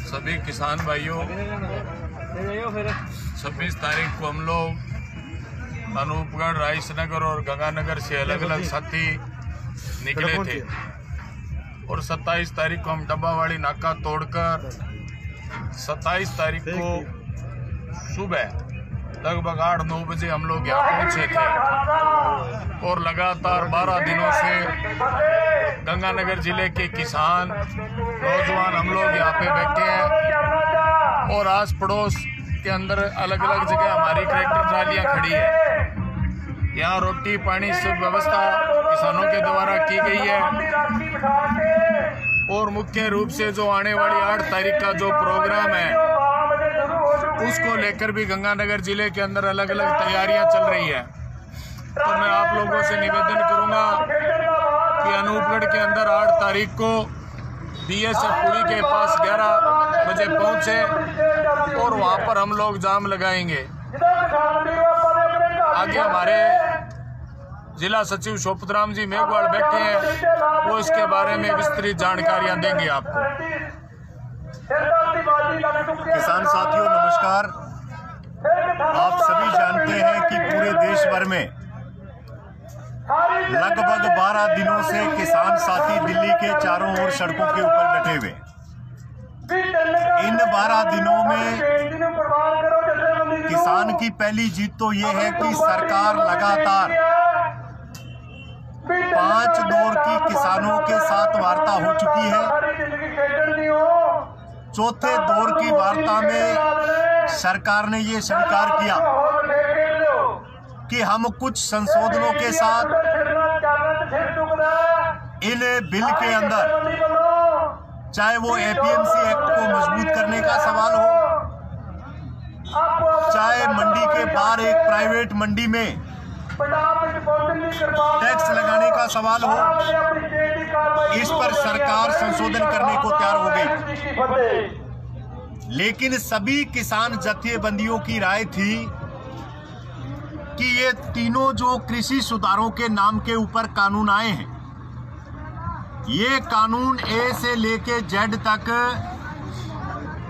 सभी किसान भाइयों, छब्बीस तारीख को हम लोग अनूपगढ़ राइसनगर और गंगानगर से अलग अलग साथी निकले थे। और 27 तारीख को हम डब्बावाड़ी नाका तोड़कर 27 तारीख को सुबह लगभग आठ नौ बजे हम लोग यहाँ पहुँचे थे। और लगातार 12 दिनों से गंगानगर ज़िले के किसान, नौजवान हम लोग यहाँ पे बैठे हैं। और आस पड़ोस के अंदर अलग अलग जगह हमारी ट्रैक्टर ट्रालियाँ खड़ी है। यहाँ रोटी पानी सब व्यवस्था किसानों के द्वारा की गई है। और मुख्य रूप से जो आने वाली आठ तारीख का जो प्रोग्राम है उसको लेकर भी गंगानगर ज़िले के अंदर अलग अलग तैयारियाँ चल रही है। तो मैं आप लोगों से निवेदन करूँगा कि अनूपगढ़ के अंदर आठ तारीख को बीएसएफ पुली के पास 11 बजे पहुँचे और वहाँ पर हम लोग जाम लगाएँगे। आगे हमारे जिला सचिव शोपतराम जी मेघवाल बैठे हैं, वो इसके बारे में विस्तृत जानकारियाँ देंगे आपको। किसान साथियों, नमस्कार। आप सभी जानते हैं कि पूरे देश भर में लगभग 12 दिनों से किसान साथी दिल्ली के चारों ओर सड़कों के ऊपर डटे हुए इन 12 दिनों में किसान की पहली जीत तो ये है कि सरकार लगातार पाँच दौर की किसानों के साथ वार्ता हो चुकी है। चौथे दौर की वार्ता में सरकार ने ये स्वीकार किया कि हम कुछ संशोधनों के साथ इन बिल के अंदर, चाहे वो एपीएमसी एक्ट को मज़बूत करने का सवाल हो, चाहे मंडी के बाहर एक प्राइवेट मंडी में टैक्स लगाने का सवाल हो इस पर सरकार संशोधन करने को तैयार हो गई। लेकिन सभी किसान जथेबंदियों की राय थी कि ये तीनों जो कृषि सुधारों के नाम के ऊपर कानून आए हैं, ये कानून ए से लेके जेड तक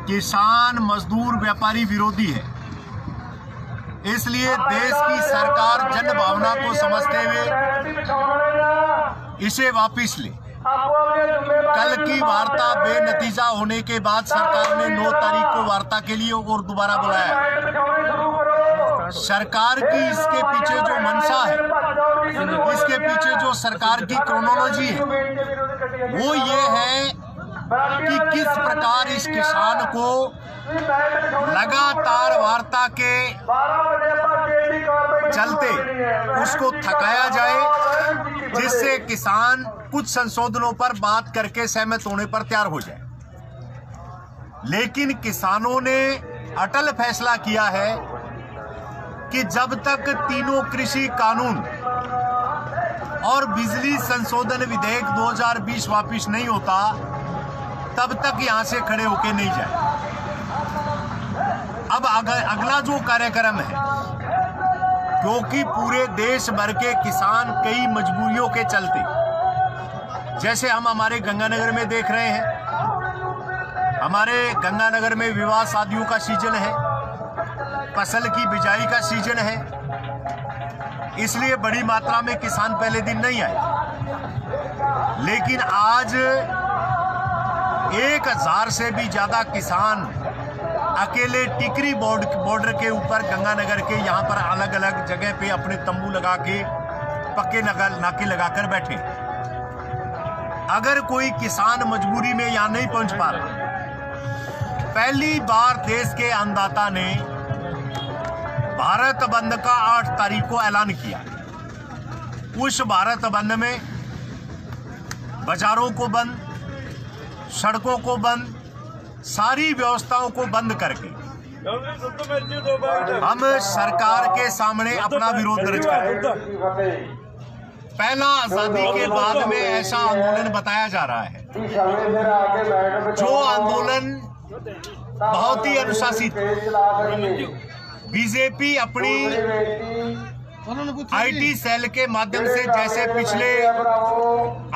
किसान, मजदूर, व्यापारी विरोधी है। इसलिए देश की सरकार जन भावना को समझते हुए इसे वापिस ले। कल की वार्ता बेनतीजा होने के बाद सरकार ने 9 तारीख को वार्ता के लिए और दोबारा बुलाया। सरकार की इसके पीछे जो मंशा है इसके पीछे जो सरकार की क्रोनोलॉजी है वो ये है कि किस प्रकार इस किसान को लगातार वार्ता के चलते उसको थकाया जाए। जिससे किसान कुछ संशोधनों पर बात करके सहमत होने पर तैयार हो जाए। लेकिन किसानों ने अटल फैसला किया है कि जब तक तीनों कृषि कानून और बिजली संशोधन विधेयक 2020 वापिस नहीं होता, तब तक यहाँ से खड़े होके नहीं जाए। अब अगला जो कार्यक्रम है क्योंकि पूरे देश भर के किसान कई मजबूरियों के चलते, जैसे हम हमारे गंगानगर में देख रहे हैं, हमारे गंगानगर में विवाह शादियों का सीज़न है, फ़सल की बिजाई का सीज़न है, इसलिए बड़ी मात्रा में किसान पहले दिन नहीं आए। लेकिन आज एक हज़ार से भी ज़्यादा किसान अकेले टिकरी बॉर्ड, बॉर्डर के ऊपर, गंगानगर के यहाँ पर अलग अलग जगह पे अपने तंबू लगा के, पक्के लगा नाके लगाकर बैठे। अगर कोई किसान मजबूरी में यहाँ नहीं पहुँच पा रहा। पहली बार देश के अन्नदाता ने भारत बंद का आठ तारीख को ऐलान किया। उस भारत बंद में बाजारों को बंद, सड़कों को बंद सारी व्यवस्थाओं को बंद करके। हम सरकार के सामने अपना विरोध दर्ज करें पहला आज़ादी के बाद में ऐसा आंदोलन बताया जा रहा है। जो आंदोलन बहुत ही अनुशासित बीजेपी अपनी आईटी सेल के माध्यम से जैसे पिछले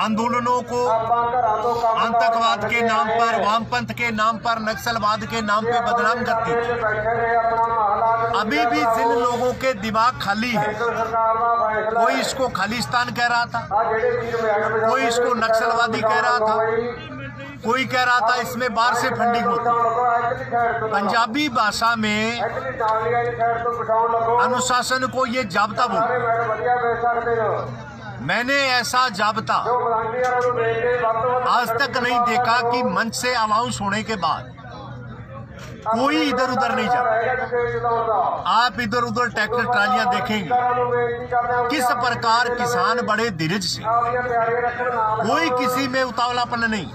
आंदोलनों को आतंकवाद के नाम पर, वामपंथ के नाम पर, नक्सलवाद के नाम पे बदनाम करती थी। अभी भी जिन लोगों के दिमाग खाली है, कोई इसको खालिस्तान कह रहा था, कोई इसको नक्सलवादी कह रहा था, कोई कह रहा था इसमें बाहर से फंडिंग होती है। पंजाबी भाषा में अनुशासन को ये जाबता बोल। मैंने ऐसा जाबता। आज तक नहीं देखा कि मंच से अनाउंस होने के बाद कोई इधर उधर नहीं जाता आप इधर उधर ट्रैक्टर, ट्रालियाँ देखेंगे। किस प्रकार किसान बड़े धीरज से, कोई किसी में उतावलापन नहीं।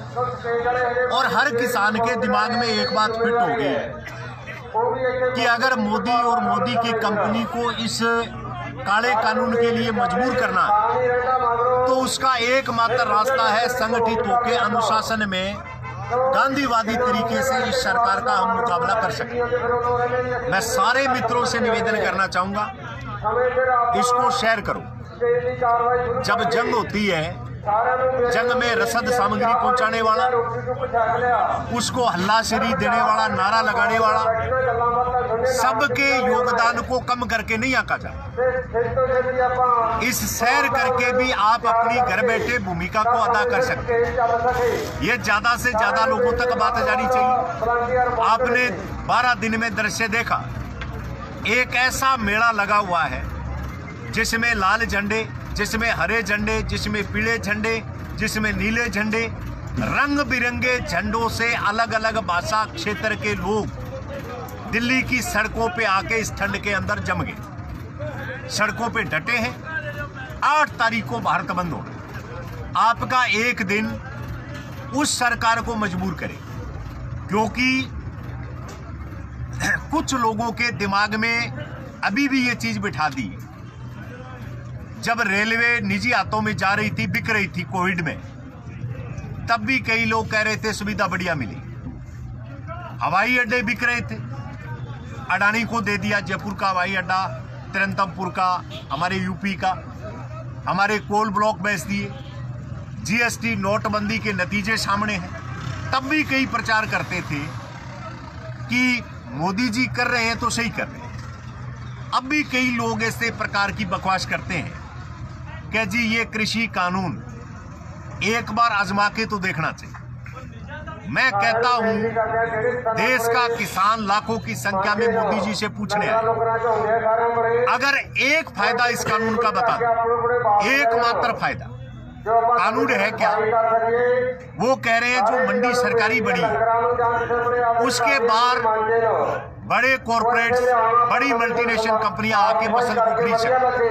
और हर किसान के दिमाग में एक बात फिट हो गई है कि अगर मोदी और मोदी की कंपनी को इस काले कानून के लिए मजबूर करना तो उसका एकमात्र रास्ता है संगठित होकर अनुशासन में गांधीवादी तरीके से इस सरकार का हम मुकाबला कर सकें। मैं सारे मित्रों से निवेदन करना चाहूँगा, इसको शेयर करो। जब जंग होती है, जंग में रसद सामग्री पहुँचाने वाला, उसको हल्लाशेरी देने वाला, नारा लगाने वाला सबके योगदान को कम करके नहीं आका जाए इस सैर करके भी आप अपनी घर बैठे भूमिका को अदा कर सकते हैं। ये ज़्यादा से ज़्यादा लोगों तक बात जानी चाहिए। आपने 12 दिन में दृश्य देखा। एक ऐसा मेला लगा हुआ है जिसमें लाल झंडे जिसमें हरे झंडे जिसमें पीले झंडे जिसमें नीले झंडे रंग बिरंगे झंडों से अलग अलग भाषा क्षेत्र के लोग दिल्ली की सड़कों पे आके इस ठंड के अंदर जम गए। सड़कों पे डटे हैं। आठ तारीख को भारत बंद हो। आपका एक दिन उस सरकार को मजबूर करे, क्योंकि कुछ लोगों के दिमाग में अभी भी ये चीज़ बिठा दी। जब रेलवे निजी हाथों में जा रही थी, बिक रही थी कोविड में, तब भी कई लोग कह रहे थे, सुविधा बढ़िया मिली। हवाई अड्डे बिक रहे थे। अडानी को दे दिया जयपुर का हवाई अड्डा, तिरंतमपुर का, हमारे यूपी का। हमारे कोल ब्लॉक बेच दिए जीएसटी नोटबंदी के नतीजे सामने हैं। तब भी कई प्रचार करते थे कि मोदी जी कर रहे हैं तो सही कर रहे हैं। अब भी कई लोग ऐसे प्रकार की बकवास करते हैं। कि जी, ये कृषि कानून एक बार आजमा के तो देखना चाहिए। मैं कहता हूँ, देश का किसान लाखों की संख्या में मोदी जी से पूछने आए अगर एक फ़ायदा इस कानून का बता एकमात्र फ़ायदा, कानून है क्या? वो कह रहे हैं जो मंडी सरकारी बड़ी है उसके बाहर बड़े कॉरपोरेट्स बड़ी मल्टीनेशनल कंपनियाँ आके फ़सल को खरीद सकती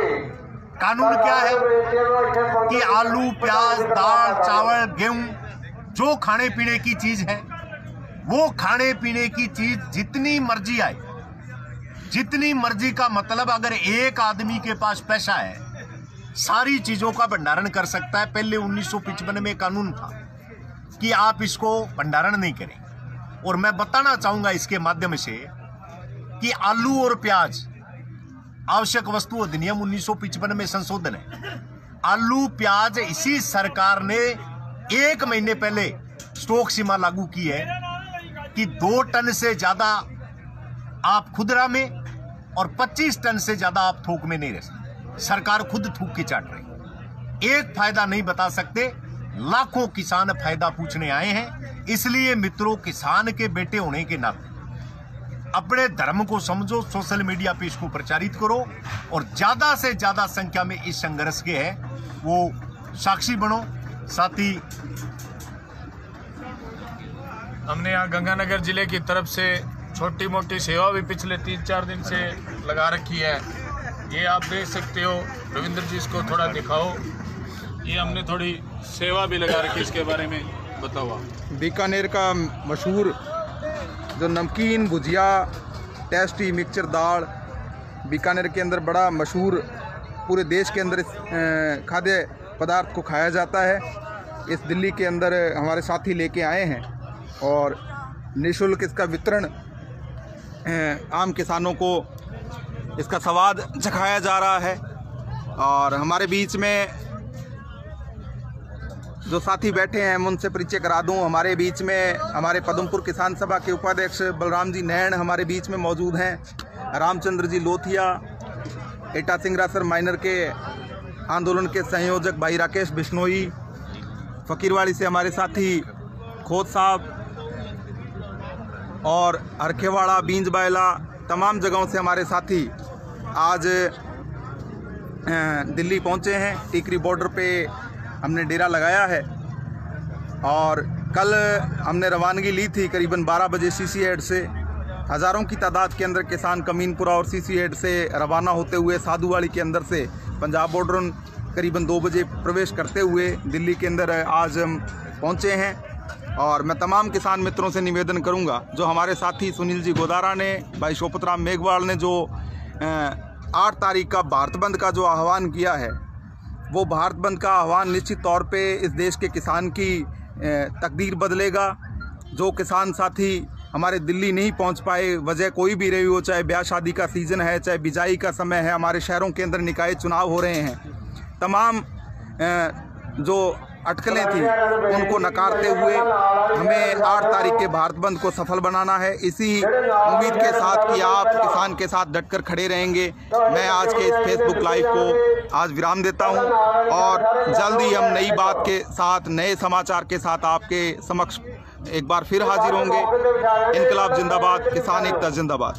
कानून क्या है? कि आलू, प्याज, दाल, चावल, गेहूँ जो खाने पीने की चीज़ है, वो खाने पीने की चीज़ जितनी मर्ज़ी आए। जितनी मर्ज़ी का मतलब अगर एक आदमी के पास पैसा है, सारी चीज़ों का भंडारण कर सकता है। पहले उन्नीस में कानून था कि आप इसको भंडारण नहीं करें। और मैं बताना चाहूँगा इसके माध्यम से कि आलू और प्याज, आवश्यक वस्तु अधिनियम उन्नीस में संशोधन है। आलू, प्याज इसी सरकार ने एक महीने पहले स्टॉक सीमा लागू की है कि दो टन से ज़्यादा आप खुदरा में और 25 टन से ज़्यादा आप थोक में नहीं रह सकते। सरकार खुद थूक के चाट रही एक फ़ायदा नहीं बता सकते, लाखों किसान फ़ायदा पूछने आए हैं, इसलिए मित्रों, किसान के बेटे होने के नाते अपने धर्म को समझो, सोशल मीडिया पे इसको प्रचारित करो और ज़्यादा से ज़्यादा संख्या में इस संघर्ष के है, वो साक्षी बनो साथ हमने यहाँ गंगानगर ज़िले की तरफ़ से छोटी मोटी सेवा भी पिछले तीन चार दिन से लगा रखी है। ये आप देख सकते हो। रविंद्र जी इसको थोड़ा दिखाओ। ये हमने थोड़ी सेवा भी लगा रखी इसके बारे में बताओ बीकानेर का मशहूर जो नमकीन, भुजिया, टेस्टी मिक्सचर दाल बीकानेर के अंदर बड़ा मशहूर, पूरे देश के अंदर खाद्य पदार्थ को खाया जाता है। इस दिल्ली के अंदर हमारे साथी लेके आए हैं और निःशुल्क इसका वितरण आम किसानों को इसका स्वाद चखाया जा रहा है। और हमारे बीच में जो साथी बैठे हैं मैं उनसे परिचय करा दूँ। हमारे बीच में हमारे पदमपुर किसान सभा के उपाध्यक्ष बलराम जी नैण हमारे बीच में मौजूद हैं। रामचंद्र जी लोथिया, एटा सिंगरासर माइनर के आंदोलन के संयोजक भाई राकेश बिश्नोई, फकीरवाड़ी से हमारे साथी खोद साहब और अरखेवाड़ा बींज बायला, तमाम जगहों से हमारे साथी आज दिल्ली पहुँचे हैं। टीकरी बॉर्डर पे हमने डेरा लगाया है और कल हमने रवानगी ली थी करीबन 12 बजे सीसी हेड से। हज़ारों की तादाद के अंदर किसान कमीनपुरा और सीसी हेड से रवाना होते हुए साधुवाड़ी के अंदर से पंजाब बॉर्डर करीबन दो बजे प्रवेश करते हुए दिल्ली के अंदर आज हम पहुँचे हैं। और मैं तमाम किसान मित्रों से निवेदन करूँगा, जो हमारे साथी सुनील जी गोदारा ने, भाई शोपत राम मेघवाल ने जो आठ तारीख का भारत बंद का जो आह्वान किया है, वो भारत बंद का आह्वान निश्चित तौर पे इस देश के किसान की तकदीर बदलेगा। जो किसान साथी हमारे दिल्ली नहीं पहुँच पाए, वजह कोई भी रही हो, चाहे ब्याह शादी का सीज़न है, चाहे बिजाई का समय है, हमारे शहरों के अंदर निकाय चुनाव हो रहे हैं। तमाम जो अटकलें थी, उनको नकारते हुए हमें आठ तारीख के भारत बंद को सफल बनाना है। इसी उम्मीद के साथ कि आप किसान के साथ डटकर खड़े रहेंगे। मैं आज के इस फेसबुक लाइव को आज विराम देता हूँ और जल्द ही हम नई बात के साथ, नए समाचार के साथ आपके समक्ष एक बार फिर हाजिर होंगे। इनकलाब जिंदाबाद किसान एकता जिंदाबाद।